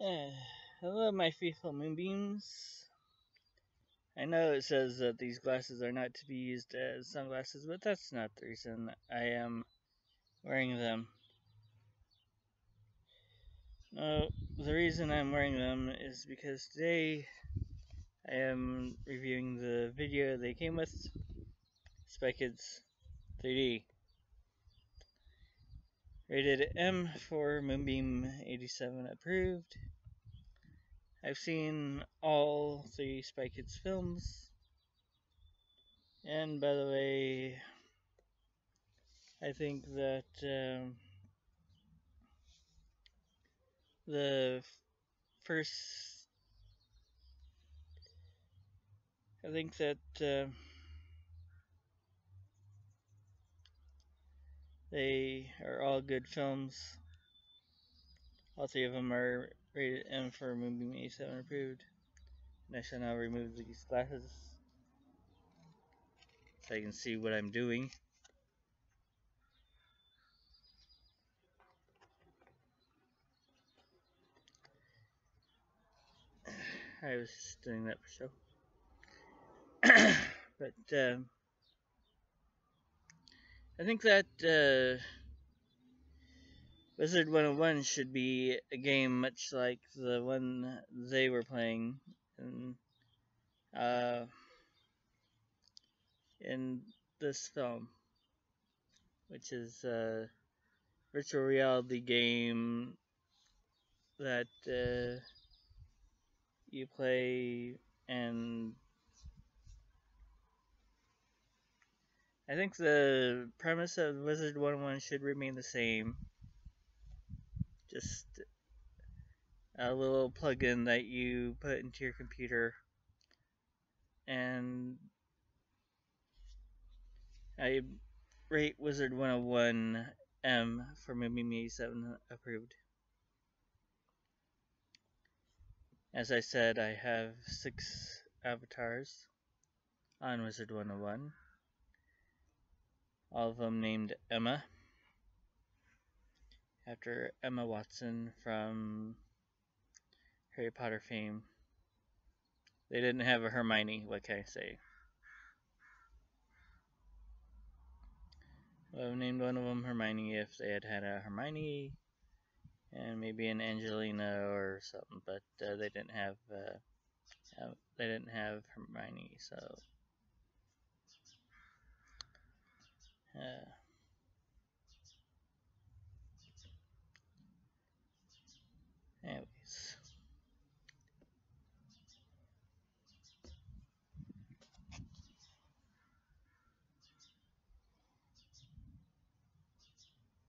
Uh, hello, my faithful moonbeams. I know it says that these glasses are not to be used as sunglasses, but that's not the reason I am wearing them. No, the reason I'm wearing them is because today I am reviewing the video they came with, Spy Kids 3D. Rated M for Moonbeam 87 approved. I've seen all three Spy Kids films. And by the way, I think that um, the first. I think that. Uh, They are all good films. All three of them are rated M for Moonbeam 87 approved. And I now remove these glasses so I can see what I'm doing. I was just doing that for show. but, um, I think that uh, Wizard 101 should be a game much like the one they were playing in, uh, in this film, which is a virtual reality game that uh, you play and I think the premise of Wizard 101 should remain the same. Just a little plugin that you put into your computer. And I rate Wizard 101 M for Moonbeam 87 approved. As I said, I have six avatars on Wizard 101 all of them named Emma, after Emma Watson from Harry Potter fame. They didn't have a Hermione, what can I say? I would have named one of them Hermione if they had had a Hermione and maybe an Angelina or something, but uh, they didn't have uh, they didn't have Hermione, so